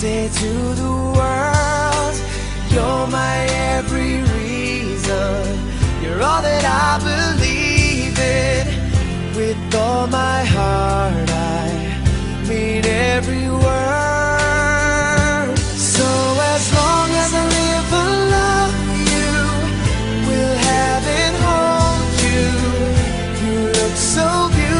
say to the world, You're my every reason. You're all that I believe in. With all my heart, I mean every word. So as long as I live, I love you. Will have and hold you. You look so beautiful